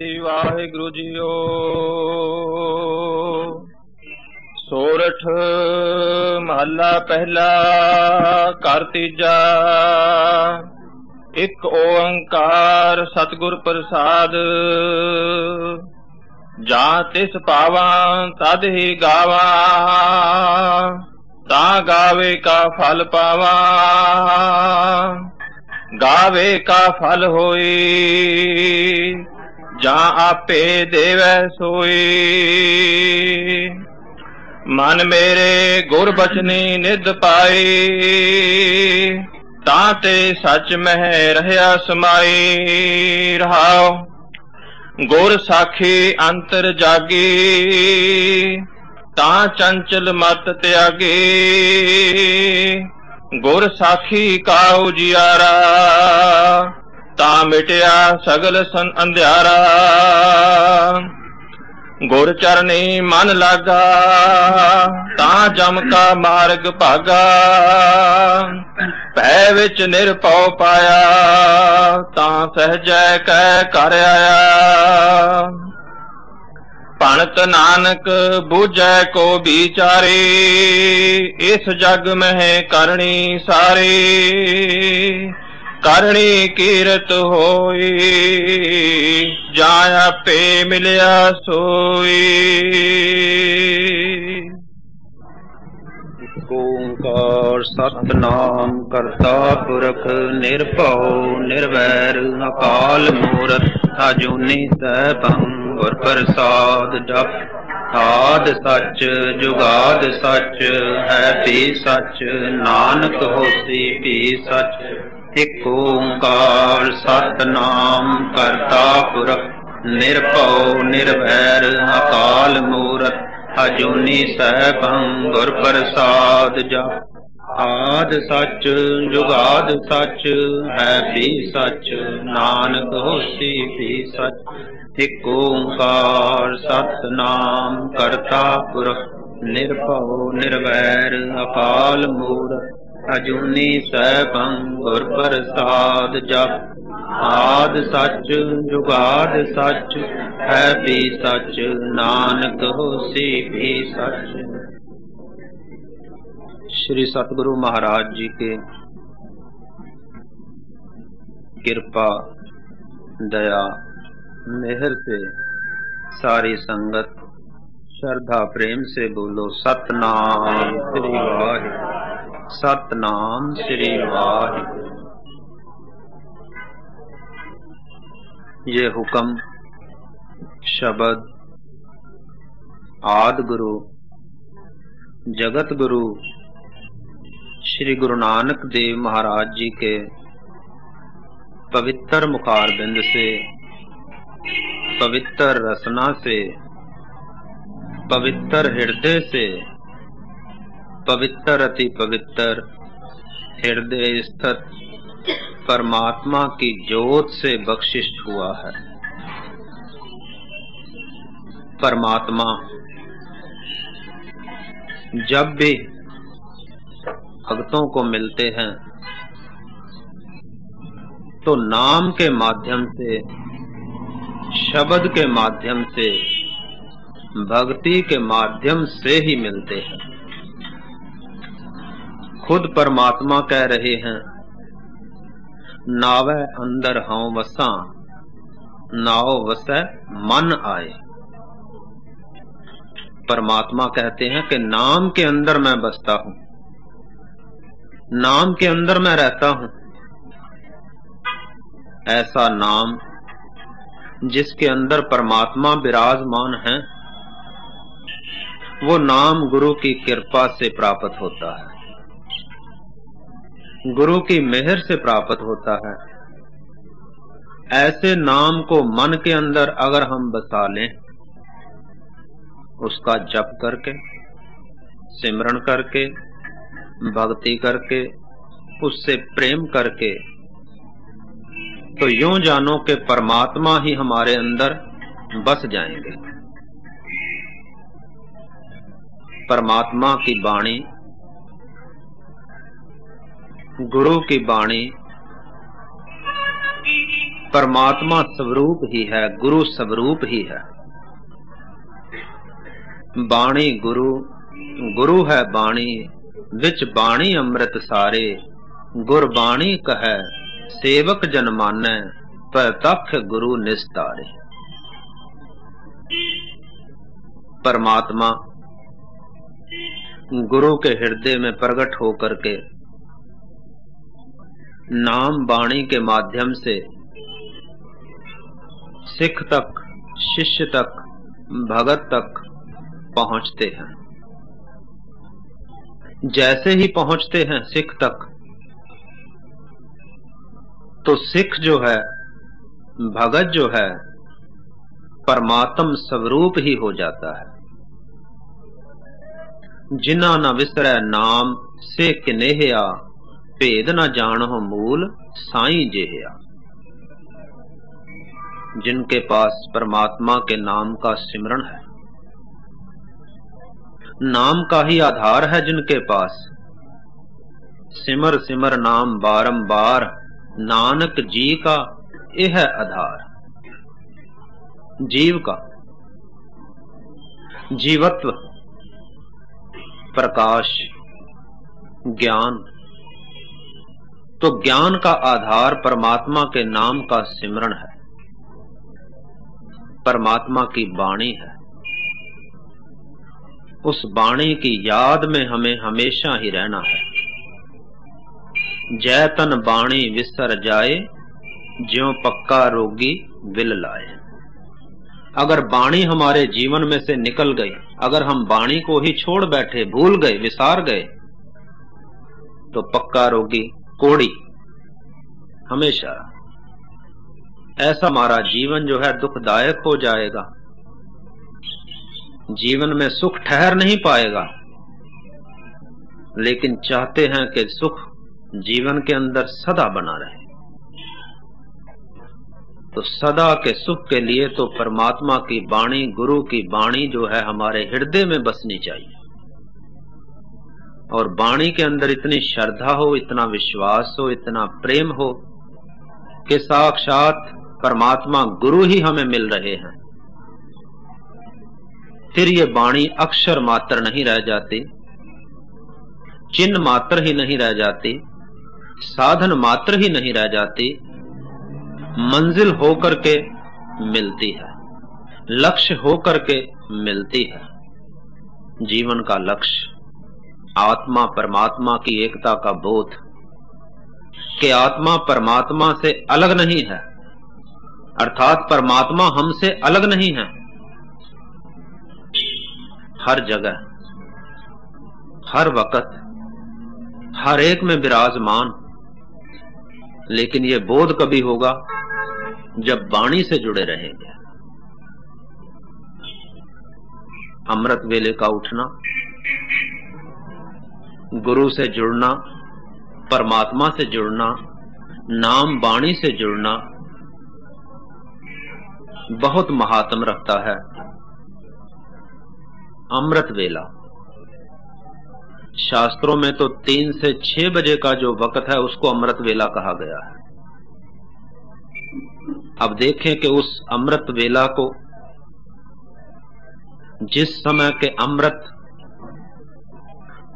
ਸ੍ਰੀ Waheguru JIO ਸੋਰਠ ਮਹੱਲਾ ਪਹਿਲਾ ਘਰ ਤੀਜਾ ਇੱਕ ਓੰਕਾਰ ਸਤਿਗੁਰ ਪ੍ਰਸਾਦ ਜਾਂ ਤਿਸ ਪਾਵਾਂ ਤਦ ਹੀ ਗਾਵਾਂ ਤਾਂ ਗਾਵੇ ਕਾ ਫਲ ਪਾਵਾਂ ਗਾਵੇ ਕਾ ਫਲ ਹੋਈ ਜਾਂ ਆਪੇ ਦੇਵੈ ਸੋਈ। ਮਨ ਮੇਰੇ ਗੁਰ ਬਚਨੀ ਨਿਦ ਪਾਈ, ਤਾਂ ਤੇ ਸੱਚ ਮਹਿ ਰਹਾ ਸਮਾਈ। ਰਹਾਓ ਗੁਰ ਸਾਖੀ ਅੰਤਰ ਜਾਗੀ, ਤਾਂ ਚੰਚਲ ਮਤ ਤਿਆਗੀ। ਗੁਰ ਸਾਖੀ ਕਾਉ ਜਿਆਰਾ ਤਾਂ ਮਿਟਿਆ ਸਗਲ ਸੰ ਅੰਧਿਆਰਾ। ਗੁਰ ਚਰਨੀ ਮਨ ਲਾਗਾ, ਤਾਂ ਜਮ ਕਾ ਮਾਰਗ ਭਾਗਾ। ਭੈ ਵਿੱਚ ਨਿਰਭਉ ਪਾਇਆ, ਤਾਂ ਸਹਜੈ ਕਹਿ ਕਰ ਆਇਆ। ਭਣਤ ਨਾਨਕ ਬੂਝੈ ਕੋ ਵਿਚਾਰੇ, ਇਸ ਜਗ ਮਹਿ ਕਰਨੀ ਸਾਰੇ। ਕਰਣੀ ਕੀਰਤ ਹੋਈ ਜਾਂ ਆਪੇ ਮਿਲਿਆ ਸੋਈ। ਓੰਕਾਰ ਸਤਨਾਮ ਕਰਤਾ ਪੁਰਖ ਨਿਰਭਉ, ਨਿਰਵੈਰ ਅਕਾਲ ਮੂਰਤ, ਅਜੂਨੀ ਸੈਭੰ, ਗੁਰ ਪ੍ਰਸਾਦ ਜਪ। ਆਦ ਸੱਚ, ਜੁਗਾਦ ਸੱਚ, ਹੈ ਵੀ ਸੱਚ, ਨਾਨਕ ਹੋਸੀ ਵੀ ਸੱਚ। ਇਕ ਓੰਕਾਰ ਸਤਨਾਮ ਕਰਤਾ ਪੁਰਖ, ਨਿਰਭਉ ਨਿਰਵੈਰ ਅਕਾਲ ਮੂਰਤ, ਅਜੂਨੀ ਸੈਭੰ ਗੁਰ ਪ੍ਰਸਾਦ ਜਪ ਆਦ ਸੱਚ, ਜੁਗਾਦ ਸੱਚ, ਹੈ ਵੀ ਸੱਚ, ਨਾਨਕ ਹੋਸੀ ਵੀ ਸੱਚ। ਇਕ ਓੰਕਾਰ ਸਤਨਾਮ ਕਰਤਾ ਪੁਰਖ, ਨਿਰਭਉ ਨਿਰਵੈਰ ਅਕਾਲ ਮੂਰਤ ਅਜੂਨੀ ਸੈਭੰ ਗੁਰ ਪ੍ਰਸਾਦ ਜਪ ਆਦ ਸੱਚ ਜੁਗਾਦ ਸੱਚ ਹੈ ਵੀ ਸੱਚ ਨਾਨਕ ਹੋਸੀ ਵੀ ਸੱਚ श्री सतगुरु महाराज जी के कृपा दया मेहर से सारी संगत श्रद्धा प्रेम से बोलो सतनाम श्री वाहि सतनाम श्री वाहि ये हुक्म शब्द आद गुरु जगत गुरु श्री गुरु नानक देव महाराज जी के पवित्र मुखार बिंद से पवित्र रसना से पवित्र हृदय से पवित्र अति पवित्र, हृदय स्थित परमात्मा की ज्योत से बख्शिश हुआ है। परमात्मा जब भी भक्तों को मिलते हैं तो नाम के माध्यम से, शब्द के माध्यम से, भक्ति के माध्यम से ही मिलते हैं। खुद परमात्मा कह रहे हैं, नावे अंदर हाउ वसा, नाव वसै मन आए। परमात्मा कहते हैं कि नाम के अंदर मैं बसता हूँ, नाम के अंदर मैं रहता हूँ। ऐसा नाम जिसके अंदर परमात्मा विराजमान है, वो नाम गुरु की कृपा से प्राप्त होता है। गुरु की मेहर से प्राप्त होता है। ऐसे नाम को मन के अंदर अगर हम बसा लें, उसका जप करके सिमरण करके, भक्ति करके, उससे प्रेम करके तो यूँ जानो कि परमात्मा ही हमारे अंदर बस जाएँगे। परमात्मा की वाणी गुरु की वाणी परमात्मा स्वरूप ही है, गुरु स्वरूप ही है। बाणी गुरु गुरु है बाणी, विच बाणी अमृत सारे गुरबाणी कह, सेवक जन मानै प्रतख गुरु निस्तारे। परमात्मा, गुरु के हृदय में प्रकट होकर के नाम वाणी के माध्यम से सिख तक, शिष्य तक, भगत तक पहुँचते हैं। जैसे ही पहुँचते हैं सिख तक तो सिख जो है, भगत जो है, परमात्म स्वरूप ही हो जाता है। जिना न विसरै नाम, से किनेहया भेद न जानो मूल साई जेहया। जिनके पास परमात्मा के नाम का सिमरण है। नाम का ही आधार है जिनके पास। सिमर सिमर नाम बारंबार, नानक जी का यह आधार। जीव का। जीवत्व। प्रकाश। ज्ञान। तो ज्ञान का आधार परमात्मा के नाम का सिमरण है। परमात्मा की वाणी है। उस वाणी की याद में हमें हमेशा ही रहना है। जैतन बाणी विसर जाए, ज्यो पक्का रोगी विल लाए। अगर बाणी हमारे जीवन में से निकल गई, अगर हम बाणी को ही छोड़ बैठे, भूल गए, विसार गए तो पक्का रोगी कोड़ी। हमेशा। ऐसा हमारा जीवन जो है दुखदायक हो जाएगा। जीवन में सुख ठहर नहीं पाएगा। लेकिन चाहते हैं कि सुख जीवन के अंदर सदा बना रहे। तो सदा के सुख के लिए तो परमात्मा की बाणी गुरु की बाणी जो है हमारे हृदय में बसनी चाहिए। और वाणी के अंदर इतनी श्रद्धा हो, इतना विश्वास हो, इतना प्रेम हो कि साक्षात परमात्मा गुरु ही हमें मिल रहे हैं। फिर ये वाणी अक्षर मात्र नहीं रह जाती, चिन्ह मात्र ही नहीं रह जाती, साधन मात्र ही नहीं रह जाती, मंजिल होकर के मिलती है, लक्ष्य होकर के मिलती है, जीवन का लक्ष्य। आत्मा परमात्मा की एकता का बोध, कि आत्मा परमात्मा से अलग नहीं है, अर्थात परमात्मा हमसे अलग नहीं है। हर जगह, हर वक्त, हर एक में विराजमान, लेकिन ये बोध कभी होगा जब वाणी से जुड़े रहेंगे। अमृत वेले का उठना गुरु से जुड़ना, परमात्मा से जुड़ना, नाम वाणी से जुड़ना बहुत महात्म रखता है। अमृत वेला। शास्त्रों में तो तीन से छह बजे का जो वक्त है, उसको अमृत वेला कहा गया है। अब देखें कि उस अमृत वेला को, जिस समय के अमृत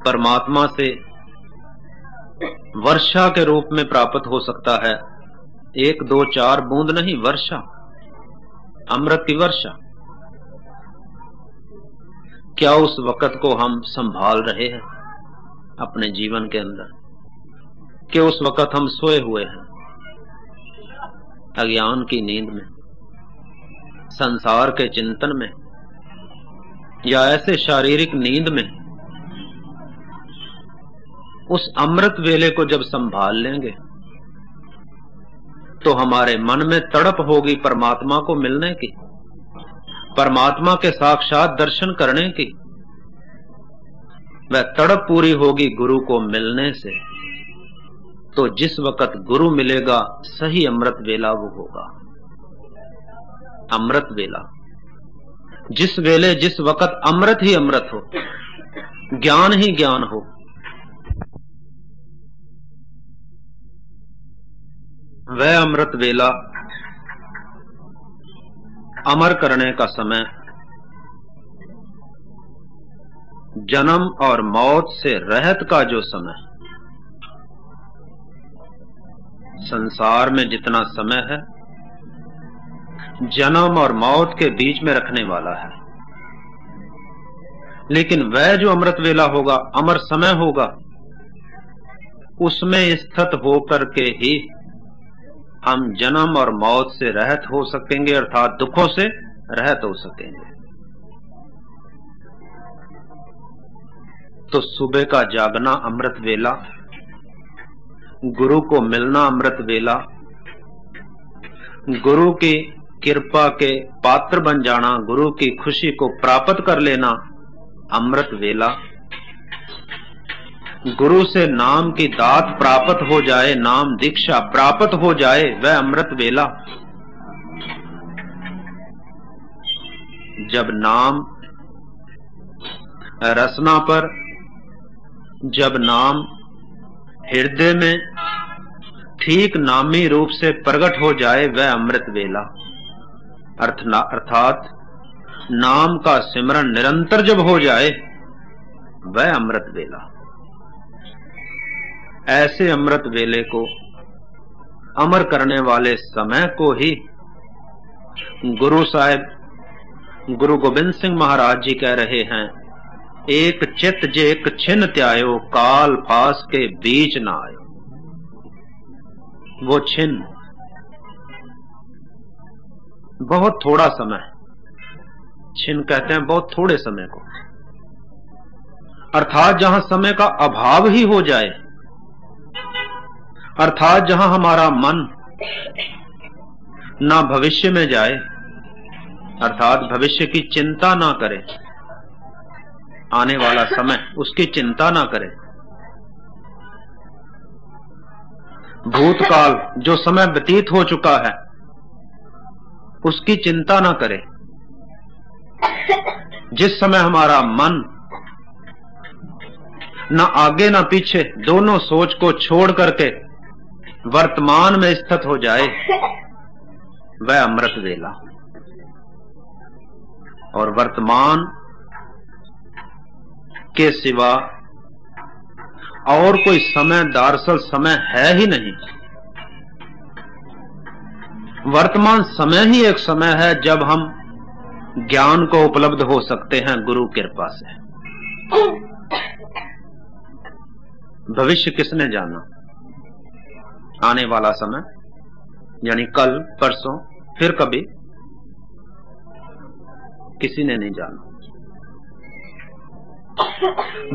परमात्मा से वर्षा के रूप में प्राप्त हो सकता है। एक, दो, चार, बूंद नहीं, वर्षा। अमृत की वर्षा। क्या उस वक्त को हम संभाल रहे हैं अपने जीवन के अंदर? कि उस वक्त हम सोए हुए हैं अज्ञान की नींद में, संसार के चिंतन में, या ऐसे शारीरिक नींद में उस अमृत वेले को जब संभाल लेंगे तो हमारे मन में तड़प होगी परमात्मा को मिलने की, परमात्मा के साक्षात दर्शन करने की। वह तड़प पूरी होगी गुरु को मिलने से तो जिस वक्त गुरु मिलेगा, सही अमृत वेला वो होगा। अमृत वेला। जिस वेले, जिस वक्त अमृत ही अमृत हो, ज्ञान ही ज्ञान हो वह अमृत वेला, अमर करने का समय, जन्म और मौत से रहत का जो समय। संसार में जितना समय है, जन्म और मौत के बीच में रखने वाला है। लेकिन वह जो अमृत वेला होगा, अमर समय होगा, उसमें स्थित होकर के ही हम जन्म और मौत से रहत हो सकेंगे, अर्थात दुखों से रहत हो सकेंगे। तो सुबह का जागना अमृत वेला, गुरु को मिलना अमृत वेला, गुरु की कृपा के पात्र बन जाना, गुरु की खुशी को प्राप्त कर लेना अमृत वेला। गुरु से नाम की दात प्राप्त हो जाए, नाम दीक्षा प्राप्त हो जाए, वह अमृत वेला। जब नाम, रसना पर, जब नाम हृदय में ठीक नामी रूप से प्रकट हो जाए, वह अमृत वेला। अर्थात, नाम का सिमरण निरंतर जब हो जाए, वह अमृत वेला। ऐसे अमृत वेले को अमर करने वाले समय को ही गुरु साहेब, गुरु गोविंद सिंह महाराज जी कह रहे हैं, एक चित जे एक छिन त्यायो, काल फास के बीच ना आयो। वो छिन बहुत थोड़ा समय छिन कहते हैं बहुत थोड़े समय को, अर्थात जहाँ समय का अभाव ही हो जाए अर्थात जहाँ हमारा मन ना भविष्य में जाए, अर्थात भविष्य की चिंता ना करे, आने वाला समय उसकी चिंता ना करे। भूतकाल जो समय व्यतीत हो चुका है, उसकी चिंता ना करे। जिस समय हमारा मन न आगे न पीछे, दोनों सोच को छोड़ करके वर्तमान में स्थित हो जाए वह अमृत वेला। और वर्तमान के सिवा और कोई समय दारसल समय है ही नहीं। वर्तमान समय ही एक समय है जब हम ज्ञान को उपलब्ध हो सकते हैं गुरु कृपा से। भविष्य किसने जाना? आने वाला समय, यानी कल, परसों, फिर कभी किसी ने नहीं जाना।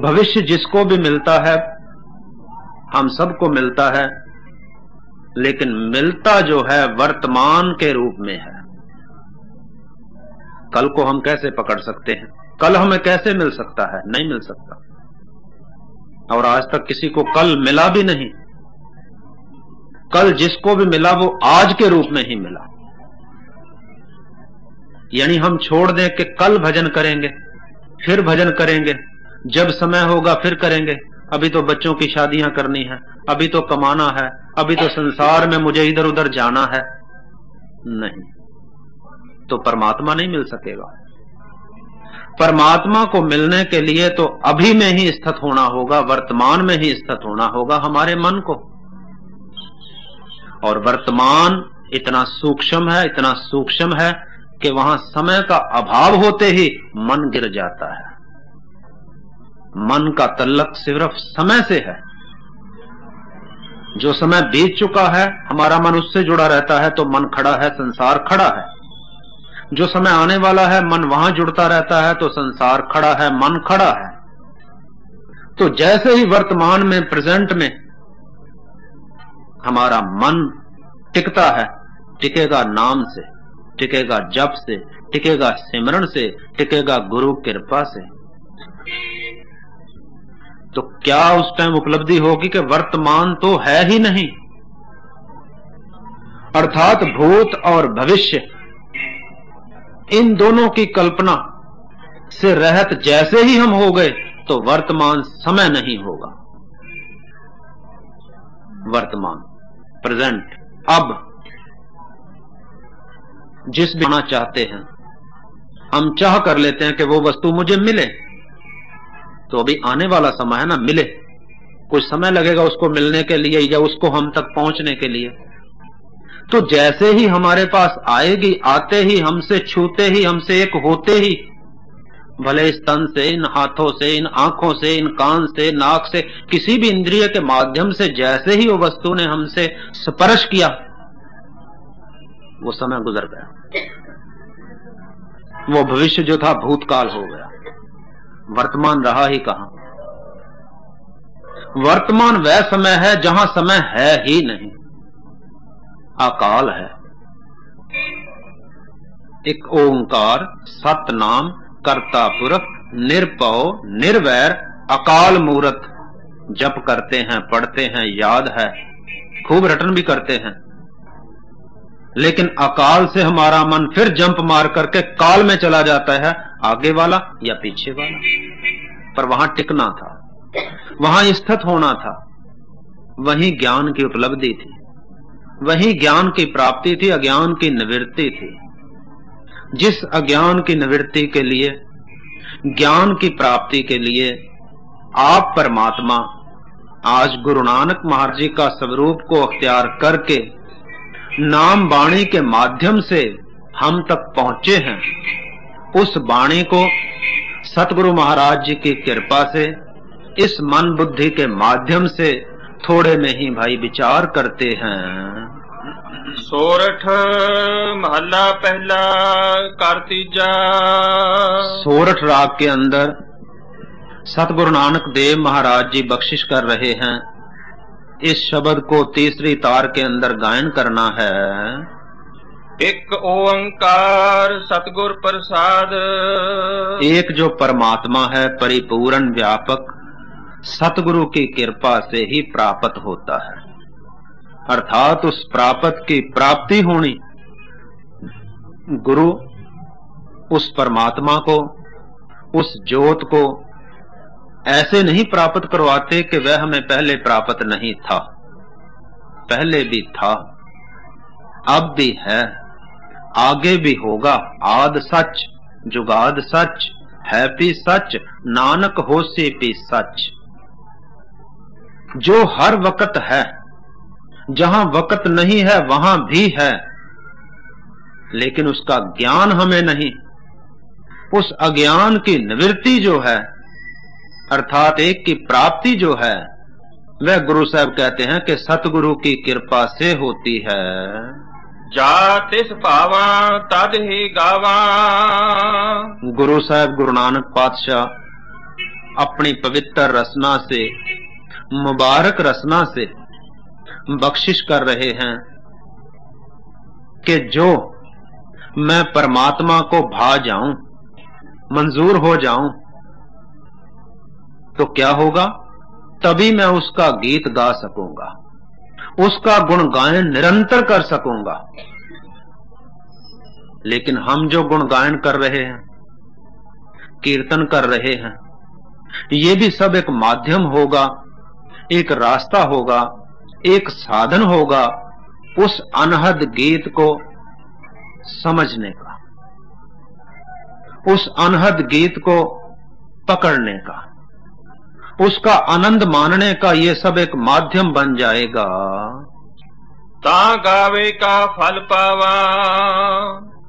भविष्य जिसको भी मिलता है, हम सबको मिलता है, लेकिन मिलता जो है, वर्तमान के रूप में है। कल को हम कैसे पकड़ सकते हैं? कल हमें कैसे मिल सकता है? नहीं मिल सकता। और आज तक किसी को कल मिला भी नहीं। कल जिसको भी मिला वो आज के रूप में ही मिला। यानी हम छोड़ दें कि कल भजन करेंगे, फिर भजन करेंगे, जब समय होगा फिर करेंगे। अभी तो बच्चों की शादियाँ करनी है, अभी तो कमाना है, अभी तो संसार में मुझे इधर उधर जाना है। नहीं तो परमात्मा नहीं मिल सकेगा। परमात्मा को मिलने के लिए तो अभी में ही स्थित होना होगा, वर्तमान में ही स्थित होना होगा हमारे मन को। और वर्तमान इतना सूक्ष्म है, इतना सूक्ष्म है कि वहाँ समय का अभाव होते ही मन गिर जाता है। मन का तल्लक सिर्फ़ समय से है। जो समय बीत चुका है, हमारा मन उससे जुड़ा रहता है तो मन खड़ा है, संसार खड़ा है। जो समय आने वाला है, मन वहाँ जुड़ता रहता है तो संसार खड़ा है, मन खड़ा है। तो जैसे ही वर्तमान में, प्रेजेंट में हमारा मन टिकता है, टिकेगा नाम से, टिकेगा जप से, टिकेगा सिमरण से, टिकेगा गुरु कृपा से। तो क्या उस टाइम उपलब्धि होगी कि वर्तमान तो है ही नहीं? अर्थात भूत और भविष्य, इन दोनों की कल्पना से रहत जैसे ही हम हो गए तो वर्तमान समय नहीं होगा। वर्तमान प्रेजेंट अब। जिस भी आना चाहते हैं, हम चाह कर लेते हैं कि वो वस्तु मुझे मिले। तो अभी आने वाला समय है ना, मिले। कुछ समय लगेगा उसको मिलने के लिए या उसको हम तक पहुँचने के लिए। तो जैसे ही हमारे पास आएगी, आते ही हमसे, छूते ही हमसे, एक होते ही भले इस तन से, इन हाथों से, इन आँखों से, इन कान से, नाक से, किसी भी इंद्रिय के माध्यम से जैसे ही वो वस्तु ने हमसे स्पर्श किया, वो समय गुजर गया। वो भविष्य जो था भूतकाल हो गया। वर्तमान रहा ही कहा? वर्तमान वह समय है जहाँ समय है ही नहीं। अकाल है। एक ओंकार, सतनाम कर्ता पुरख निर्पव निर्वैर, अकाल मूर्त, जप करते हैं, पढ़ते हैं, याद है, खूब रटन भी करते हैं। लेकिन अकाल से हमारा मन फिर जंप मार करके काल में चला जाता है, आगे वाला या पीछे वाला। पर वहाँ टिकना था, वहाँ स्थित होना था, वही ज्ञान की उपलब्धि थी, वही ज्ञान की प्राप्ति थी, अज्ञान की निवृत्ति थी। जिस अज्ञान की निवृत्ति के लिए, ज्ञान की प्राप्ति के लिए आप परमात्मा, आज गुरु नानक महाराज जी का स्वरूप को अख्तियार करके, नाम वाणी के माध्यम से हम तक पहुँचे हैं। उस वाणी को सतगुरु महाराज जी की कृपा से, इस मन बुद्धि के माध्यम से थोड़े में ही भाई विचार करते हैं। सोरठ महला पहला कार्तिजा। सोरठ राग के अंदर सतगुरु नानक देव महाराज जी बख्शिश कर रहे हैं। इस शब्द को तीसरी तार के अंदर गायन करना है। एक ओंकार सतगुर प्रसाद। एक जो परमात्मा है परिपूर्ण व्यापक सतगुरु की कृपा से ही प्राप्त होता है। अर्थात उस प्रापत की प्राप्ति होनी। गुरु, उस परमात्मा को, उस ज्योत को ऐसे नहीं प्राप्त करवाते कि वह हमें पहले प्राप्त नहीं था। पहले भी था, अब भी है, आगे भी होगा, आद सच, जुगाद सच, है भी सच, नानक हो से भी सच। जो हर वक्त है जहाँ वक्त नहीं है वहाँ भी है। लेकिन उसका ज्ञान हमें नहीं। उस अज्ञान की निवृत्ति जो है अर्थात एक की प्राप्ति जो है वह गुरु साहब कहते हैं कि सतगुरु की कृपा से होती है। जातिस पावा तद ही गावा। गुरु साहब गुरु नानक पातशाह अपनी पवित्र रचना से मुबारक रचना से बख्शिश कर रहे हैं कि जो मैं परमात्मा को भा जाऊँ, मंजूर हो जाऊँ तो क्या होगा? तभी मैं उसका गीत गा सकूँगा। उसका गुण गायन निरंतर कर सकूँगा। लेकिन हम जो गुण गायन कर रहे हैं, कीर्तन कर रहे हैं, ये भी सब एक माध्यम होगा, एक रास्ता होगा एक साधन होगा उस अनहद गीत को समझने का उस अनहद गीत को पकड़ने का उसका आनंद मानने का ये सब एक माध्यम बन जाएगा। ता गावे का फल पावा।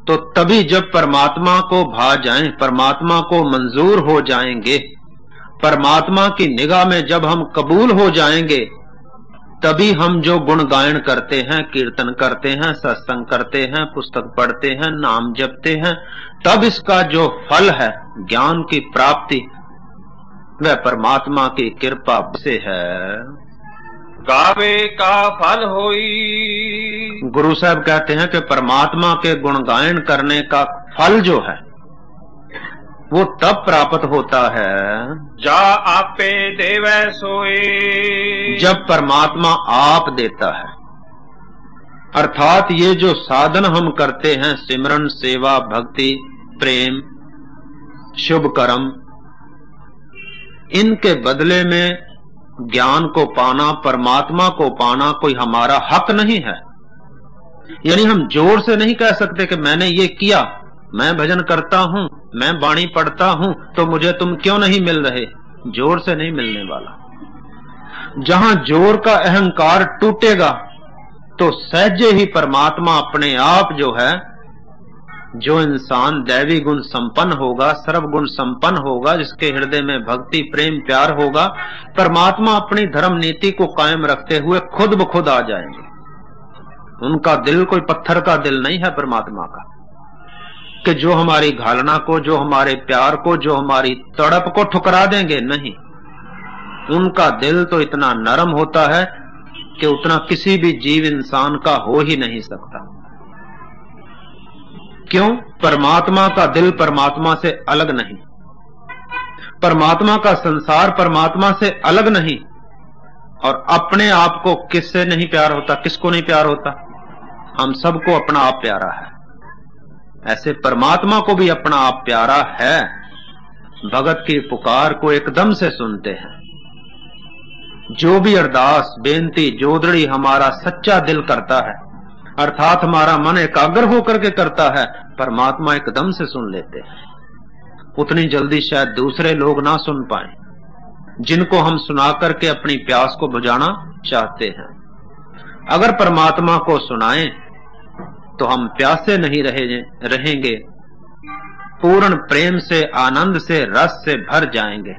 तो तभी जब परमात्मा को भा जाएँ, परमात्मा को मंजूर हो जाएँगे परमात्मा की निगाह में जब हम कबूल हो जाएँगे तभी हम जो गुण गायन करते हैं कीर्तन करते हैं सत्संग करते हैं पुस्तक पढ़ते हैं नाम जपते हैं तब इसका जो फल है ज्ञान की प्राप्ति वह परमात्मा की कृपा से है। गावे का फल होई। गुरु साहब कहते हैं कि परमात्मा के गुण गायन करने का फल जो है वो तब प्राप्त होता है जा आपे देवे सोए जब परमात्मा आप देता है। अर्थात ये जो साधन हम करते हैं सिमरन सेवा भक्ति प्रेम शुभ कर्म इनके बदले में ज्ञान को पाना परमात्मा को पाना कोई हमारा हक नहीं है। यानी हम ज़ोर से नहीं कह सकते कि मैंने ये किया। मैं भजन करता हूँ, मैं बाणी पढ़ता हूँ तो मुझे तुम क्यों नहीं मिल रहे? ज़ोर से नहीं मिलने वाला। जहाँ ज़ोर का अहंकार टूटेगा तो सहजे ही परमात्मा अपने आप जो है, जो इंसान दैवी गुण संपन्न होगा, सर्व गुण संपन्न होगा, जिसके हृदय में भक्ति, प्रेम, प्यार होगा, परमात्मा अपनी धर्म नीति को कायम रखते हुए खुद ब खुद आ जाएँगे। उनका दिल कोई पत्थर का दिल नहीं है परमात्मा का। कि जो हमारी घालना को, जो हमारे प्यार को, जो हमारी तड़प को ठुकरा देंगे? नहीं। उनका दिल तो इतना नरम होता है कि उतना किसी भी जीव इंसान का हो ही नहीं सकता। क्यों? परमात्मा का दिल परमात्मा से अलग नहीं। परमात्मा का संसार परमात्मा से अलग नहीं। और अपने आप को किससे नहीं प्यार होता, किसको नहीं प्यार होता? हम सबको अपना आप प्यारा है। ऐसे परमात्मा को भी अपना आप प्यारा है। भगत की पुकार को एकदम से सुनते हैं। जो भी अरदास, बेनती, जोदड़ी हमारा सच्चा दिल करता है, अर्थात हमारा मन एकाग्र होकर के करता है, परमात्मा एकदम से सुन लेते हैं। उतनी जल्दी शायद दूसरे लोग ना सुन पाए, जिनको हम सुना करके अपनी प्यास को बुझाना चाहते हैं। अगर परमात्मा को सुनाएँ तो हम प्यासे नहीं रहे, रहेंगे। पूर्ण प्रेम से, आनंद से, रस से भर जाएँगे।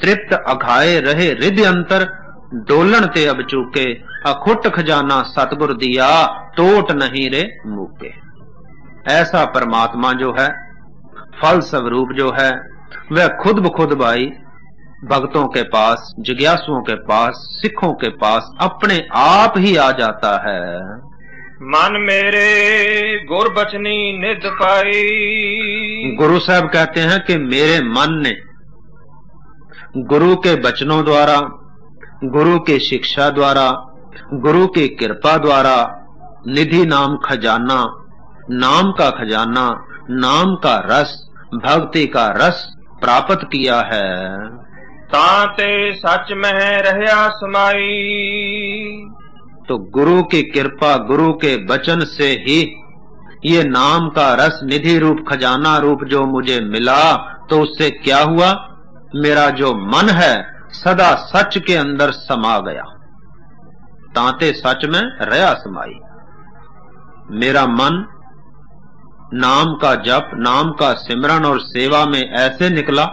तृप्त अघाए रहे हृदय अंतर डोलन ते अब चूके। अखुट खजाना सतगुर दिया टोट नहीं रे मुके। ऐसा परमात्मा जो है फल स्वरूप जो है, वह खुद ब खुद भाई भक्तों के पास, जिज्ञासुओं के पास, सिखों के पास, अपने आप ही आ जाता है। मन मेरे गुर बचनी निध पाई। गुरु साहब कहते हैं कि मेरे मन ने गुरु के बचनों द्वारा गुरु की शिक्षा द्वारा गुरु की कृपा द्वारा निधि नाम खजाना नाम का खजाना नाम का रस भक्ति का रस प्राप्त किया है। ताते सच में रहया समाई तो गुरु की कृपा गुरु के वचन से ही ये नाम का रस निधि रूप, खजाना रूप जो मुझे मिला तो उससे क्या हुआ? मेरा जो मन है सदा सच के अंदर समा गया। तांते सच में रया समाई। मेरा मन नाम का जप, नाम का सिमरन और सेवा में ऐसे निकला।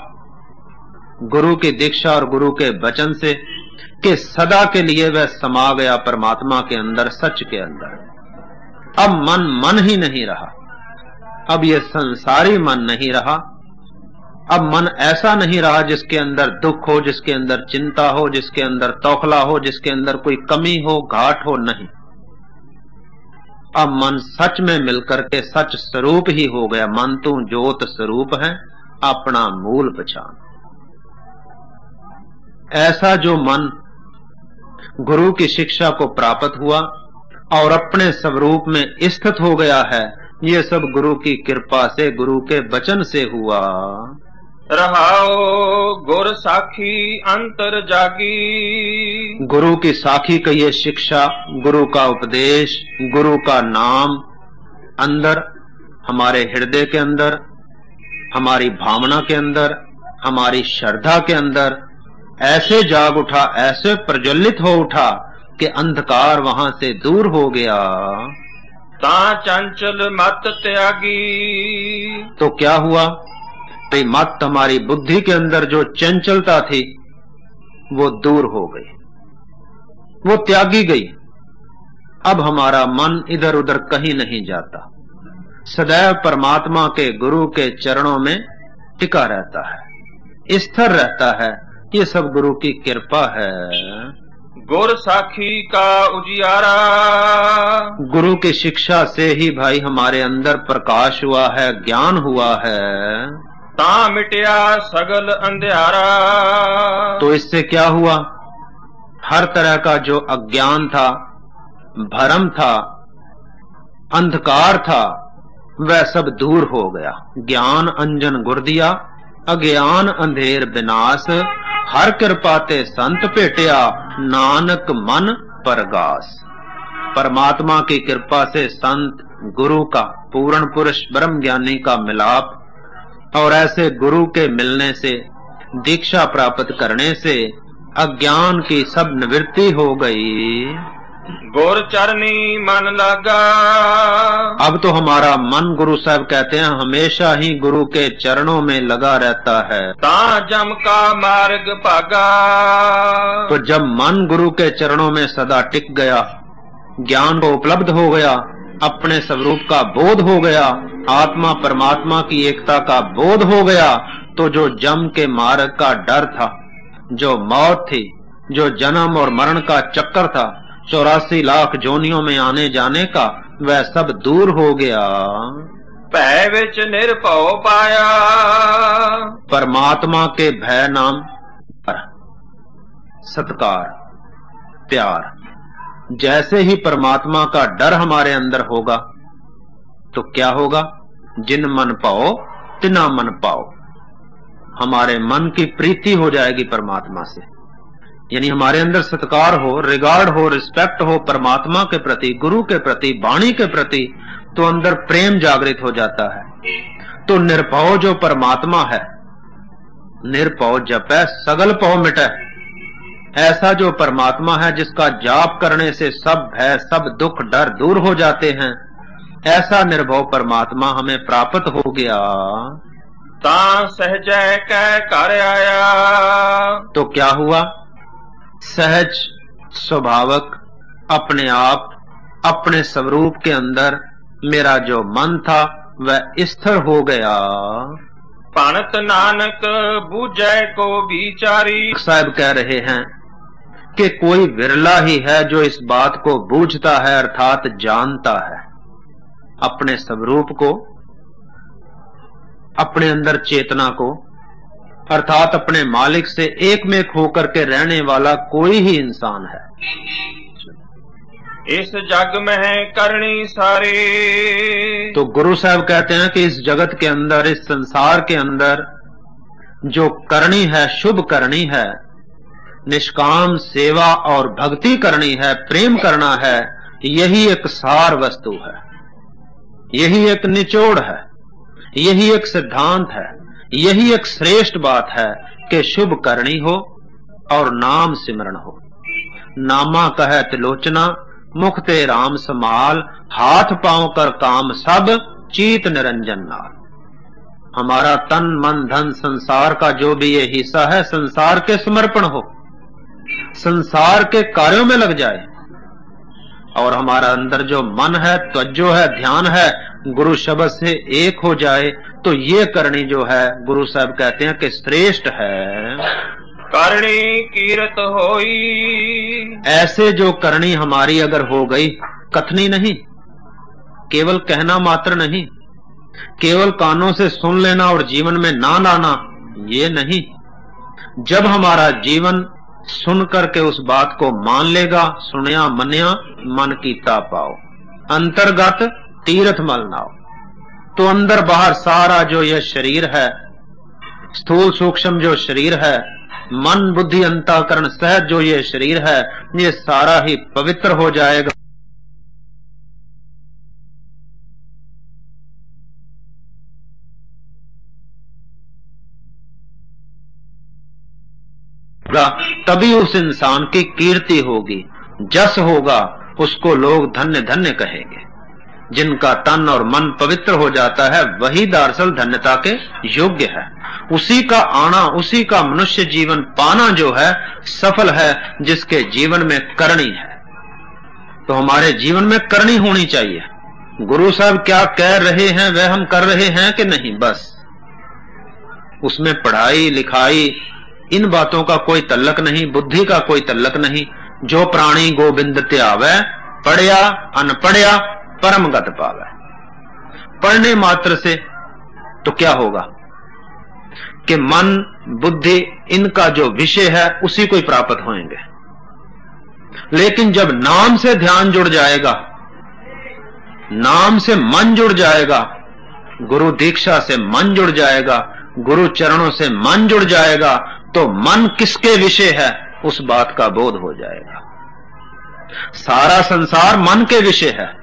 गुरु की दीक्षा और गुरु के वचन से कि सदा के लिए वह समा गया परमात्मा के अंदर, सच के अंदर। अब मन मन ही नहीं रहा। अब यह संसारी मन नहीं रहा। अब मन ऐसा नहीं रहा जिसके अंदर दुख हो, जिसके अंदर चिंता हो, जिसके अंदर तौखला हो, जिसके अंदर कोई कमी हो, घाट हो नहीं। अब मन सच में मिलकर के सच स्वरूप ही हो गया। मन तू ज्योत स्वरूप है, अपना मूल पहचान। ऐसा जो मन गुरु की शिक्षा को प्राप्त हुआ और अपने स्वरूप में स्थित हो गया है ये सब गुरु की कृपा से गुरु के वचन से हुआ। रहाओ गुर साखी अंतर जागी। गुरु की साखी का ये शिक्षा गुरु का उपदेश गुरु का नाम अंदर हमारे हृदय के अंदर हमारी भावना के अंदर हमारी श्रद्धा के अंदर ऐसे जाग उठा ऐसे प्रज्वलित हो उठा कि अंधकार वहाँ से दूर हो गया। ता चंचल मत त्यागी। तो क्या हुआ? भाई मत हमारी बुद्धि के अंदर जो चंचलता थी वो दूर हो गई। वो त्यागी गई। अब हमारा मन इधर उधर कहीं नहीं जाता। सदैव परमात्मा के गुरु के चरणों में टिका रहता है स्थिर रहता है। ये सब गुरु की कृपा है। गुर साखी का उजियारा। गुरु की शिक्षा से ही भाई हमारे अंदर प्रकाश हुआ है ज्ञान हुआ है। ता मिटिया सगल अंधेरा तो इससे क्या हुआ? हर तरह का जो अज्ञान था भरम था अंधकार था वह सब दूर हो गया। ज्ञान अंजन गुर दिया अज्ञान अंधेर विनाश हर कृपा ते संत भेटिया, नानक मन परगास। परमात्मा की कृपा से संत गुरु का पूर्ण पुरुष, ब्रह्म ज्ञानी का मिलाप, और ऐसे गुरु के मिलने से, दीक्षा प्राप्त करने से, अज्ञान की सब निवृत्ति हो गई। गुर चरनी मन लगा। अब तो हमारा मन गुरु साहब कहते हैं हमेशा ही गुरु के चरणों में लगा रहता है। ता जम का मार्ग भागा। तो जब मन गुरु के चरणों में सदा टिक गया ज्ञान को उपलब्ध हो गया अपने स्वरूप का बोध हो गया आत्मा परमात्मा की एकता का बोध हो गया तो जो जम के मार्ग का डर था जो मौत थी जो जन्म और मरण का चक्कर था चौरासी लाख जोनियों में आने जाने का वह सब दूर हो गया। भय विच निर्भव पाया। परमात्मा के भय नाम सत्कार प्यार। जैसे ही परमात्मा का डर हमारे अंदर होगा तो क्या होगा? जिन मन पाओ तिना मन पाओ। हमारे मन की प्रीति हो जाएगी परमात्मा से। यानी हमारे अंदर सत्कार हो रिगार्ड हो रिस्पेक्ट हो परमात्मा के प्रति गुरु के प्रति वाणी के प्रति तो अंदर प्रेम जागृत हो जाता है। तो निरपो जो परमात्मा है निरपो जप है सगल पौ मिट ऐसा जो परमात्मा है जिसका जाप करने से सब भय सब दुख डर दूर हो जाते हैं ऐसा निर्भव परमात्मा हमें प्राप्त हो गया। ता सहज कर आया। तो क्या हुआ? सहज स्वभावक अपने आप अपने स्वरूप के अंदर मेरा जो मन था वह स्थिर हो गया। पणत नानक बुझ को बिचारी साहब कह रहे हैं कि कोई विरला ही है जो इस बात को बूझता है अर्थात जानता है। अपने स्वरूप को अपने अंदर चेतना को अर्थात अपने मालिक से एक में खो के रहने वाला कोई ही इंसान है। इस जग में है करणी सारे। तो गुरु साहब कहते हैं कि इस जगत के अंदर इस संसार के अंदर जो करनी है शुभ करनी है निष्काम सेवा और भक्ति करनी है प्रेम करना है यही एक सार वस्तु है। यही एक निचोड़ है। यही एक सिद्धांत है। यही एक श्रेष्ठ बात है कि शुभ करनी हो और नाम सिमरण हो। नामा कहे त्रिलोचना मुख ते राम समाल हाथ पाँव कर काम सब, चीत निरंजन नाल। हमारा तन, मन, धन, संसार का जो भी ये हिस्सा है, संसार के समर्पण हो। संसार के कार्यों में लग जाए। और हमारा अंदर जो मन है त्वजो है, ध्यान है, गुरु शब्द से एक हो जाए तो ये करनी जो है गुरु साहब कहते हैं कि श्रेष्ठ है। करणी कीरत होई। ऐसे जो करनी हमारी अगर हो गई कथनी नहीं केवल कहना मात्र नहीं केवल कानों से सुन लेना और जीवन में ना लाना ये नहीं। जब हमारा जीवन सुन करके उस बात को मान लेगा सुनया मनिया मन की ता पाओ अंतर्गत तीर्थ मल नाओ। तो अंदर बाहर सारा जो यह शरीर है, स्थूल सूक्ष्म जो शरीर है, मन, बुद्धि, अंताकरण सहज जो ये शरीर है, ये सारा ही पवित्र हो जाएगा। तभी उस इंसान की कीर्ति होगी, जस होगा, उसको लोग धन्य धन्य कहेंगे। जिनका तन और मन पवित्र हो जाता है, वही दरअसल धन्यता के योग्य है। उसी का आना, उसी का मनुष्य जीवन पाना जो है, सफल है, जिसके जीवन में करनी है। तो हमारे जीवन में करनी होनी चाहिए। गुरु साहब क्या कह रहे हैं, वह हम कर रहे हैं कि नहीं? बस। उसमें पढ़ाई, लिखाई, इन बातों का कोई तल्लक नहीं, बुद्धि का कोई तल्लक नहीं। जो प्राणी गोविंद त्यावे, पढ़या, अनपढ़या परम गत पावे पढ़ने मात्र से तो क्या होगा? कि मन, बुद्धि, इनका जो विषय है, उसी को ही प्राप्त होंगे लेकिन जब नाम से ध्यान जुड़ जाएगा, नाम से मन जुड़ जाएगा, गुरु दीक्षा से मन जुड़ जाएगा, गुरु चरणों से मन जुड़ जाएगा तो मन किसके विषय है, उस बात का बोध हो जाएगा। सारा संसार मन के विषय है।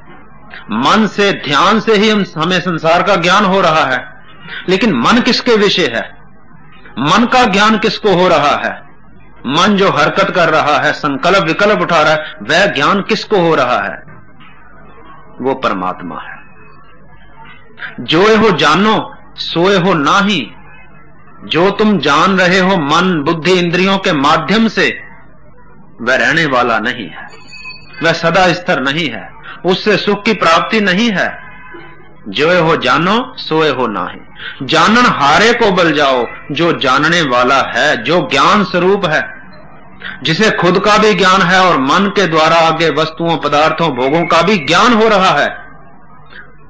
मन से, ध्यान से ही हम, हमें संसार का ज्ञान हो रहा है। लेकिन मन किसके विषय है? मन का ज्ञान किसको हो रहा है? मन जो हरकत कर रहा है, संकल्प, विकल्प उठा रहा है, वह ज्ञान किसको हो रहा है? वो परमात्मा है। जोए हो जानो, सोए हो ना ही जो तुम जान रहे हो मन, बुद्धि, इंद्रियों के माध्यम से, वह रहने वाला नहीं है। वह सदा स्थिर नहीं है। उससे सुख की प्राप्ति नहीं है। जो हो जानो, सोए हो नाही। जानन हारे को बल जाओ, जो जानने वाला है, जो ज्ञान स्वरूप है। जिसे खुद का भी ज्ञान है और मन के द्वारा आगे वस्तुओं, पदार्थों, भोगों का भी ज्ञान हो रहा है,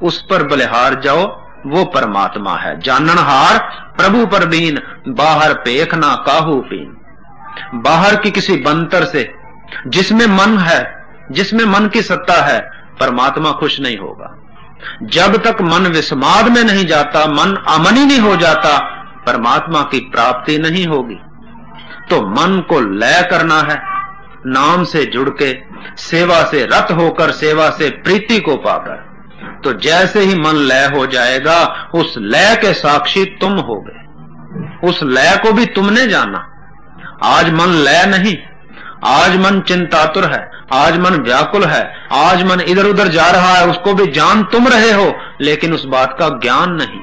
उस पर बलिहार जाओ, वो परमात्मा है। जानन हार, प्रभु पर बीन बाहर पेख ना काहू पीन। बाहर की किसी बंतर से, जिसमें मन है, जिसमें मन की सत्ता है परमात्मा खुश नहीं होगा। जब तक मन विस्माद में नहीं जाता, मन अमनी नहीं हो जाता, परमात्मा की प्राप्ति नहीं होगी। तो मन को लय करना है, नाम से जुड़ के, सेवा से रत होकर, सेवा से प्रीति को पाकर। तो जैसे ही मन लय हो जाएगा, उस लय के साक्षी तुम हो गए उस लय को भी तुमने जाना। आज मन लय नहीं आज मन चिंतातुर है, आज मन व्याकुल है, आज मन इधर उधर जा रहा है, उसको भी जान तुम रहे हो, लेकिन उस बात का ज्ञान नहीं।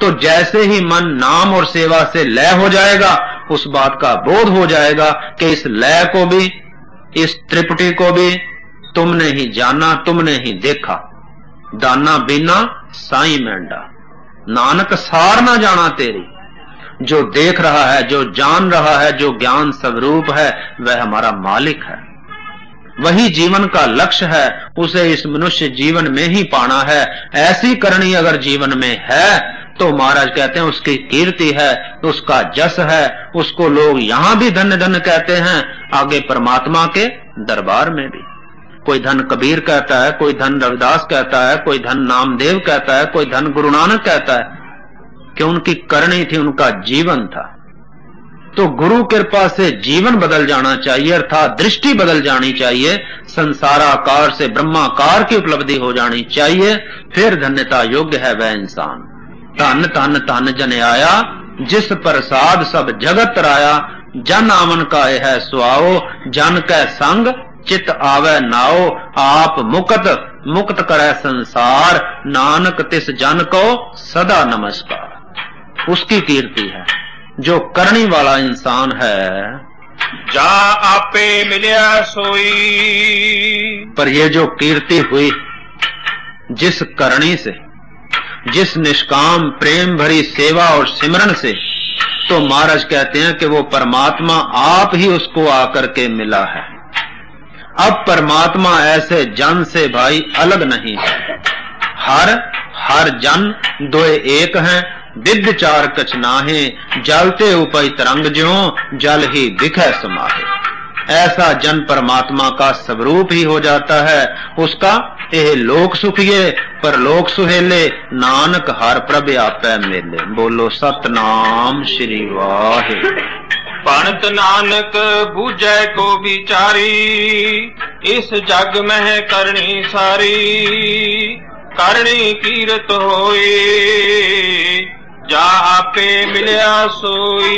तो जैसे ही मन नाम और सेवा से लय हो जाएगा, उस बात का बोध हो जाएगा कि इस लय को भी, इस त्रिपुटी को भी तुमने ही जाना, तुमने ही देखा। दाना बिना साई मेंढा नानक सार ना जाना तेरी। जो देख रहा है, जो जान रहा है, जो ज्ञान स्वरूप है, वह हमारा मालिक है। वही जीवन का लक्ष्य है, उसे इस मनुष्य जीवन में ही पाना है। ऐसी करनी अगर जीवन में है तो महाराज कहते हैं, उसकी कीर्ति है, उसका जस है, उसको लोग यहाँ भी धन्य धन्य कहते हैं, आगे परमात्मा के दरबार में भी। कोई धन कबीर कहता है, कोई धन रविदास कहता है, कोई धन नामदेव कहता है, कोई धन गुरु नानक कहता है कि उनकी करनी थी, उनका जीवन था। तो गुरु कृपा से जीवन बदल जाना चाहिए, अर्थात दृष्टि बदल जानी चाहिए, संसाराकार से ब्रह्माकार की उपलब्धि हो जानी चाहिए, फिर धन्यता योग्य है वह इंसान। तन तन तन जन आया, जिस प्रसाद सब जगत राया, जन आवन का है सुआओ जन कै संग चित आवे नाओ, आप मुक्त मुक्त करे संसार, नानक तिस जन को सदा नमस्कार। उसकी कीर्ति है। जो करने वाला इंसान है जा आपे मिलिया सोई। पर ये जो कीर्ति हुई जिस करणी से जिस निष्काम प्रेम भरी सेवा और सिमरन से तो महाराज कहते हैं कि वो परमात्मा आप ही उसको आकर के मिला है। अब परमात्मा ऐसे जन से भाई अलग नहीं है। हर हर जन दो एक हैं विद चार कछ नाहे, जलते उपय तरंग ज्यो, जल ही दिखे समाहे। ऐसा जन परमात्मा का स्वरूप ही हो जाता है, उसका यह लोक सुखिए पर लोक सुहेले, नानक हर प्रभ आपे मेले। बोलो, सतनाम श्री वाहे। पणत नानक बूझे को विचारी, इस जग में करनी सारी। करनी कीरत होए जा आपे मिलिया सोई